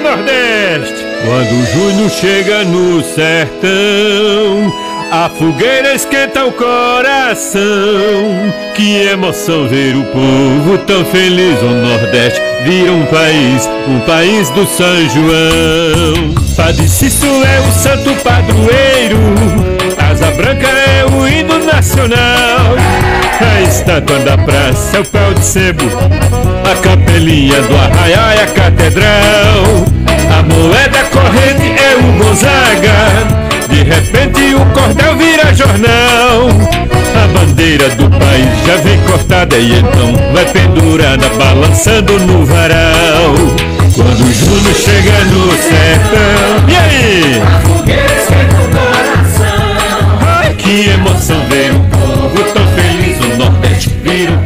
Nordeste! Quando junho chega no sertão, a fogueira esquenta o coração. Que emoção ver o povo tão feliz. O Nordeste vira um país, um país do São João. Padre Cício é o santo padroeiro, Asa Branca é o hino nacional. A estátua da praça é o pau de sebo, a capelinha do arraial é a catedral. jornal. A bandeira do país já vem cortada e então vai pendurada, balançando no varal. Quando o Júnior chega no sertão. E aí? A fogueira o coração. Ai, que emoção ver um povo tão feliz. O Nordeste vira um